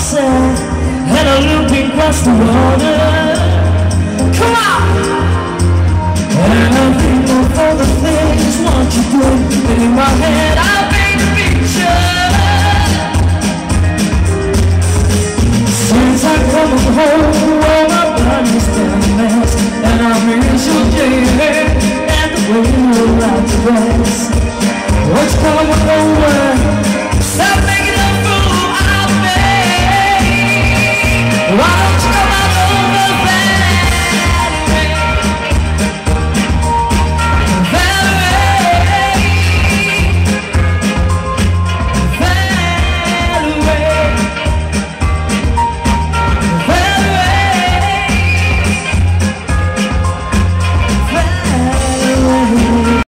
myself and I'm looking across the water. Come on!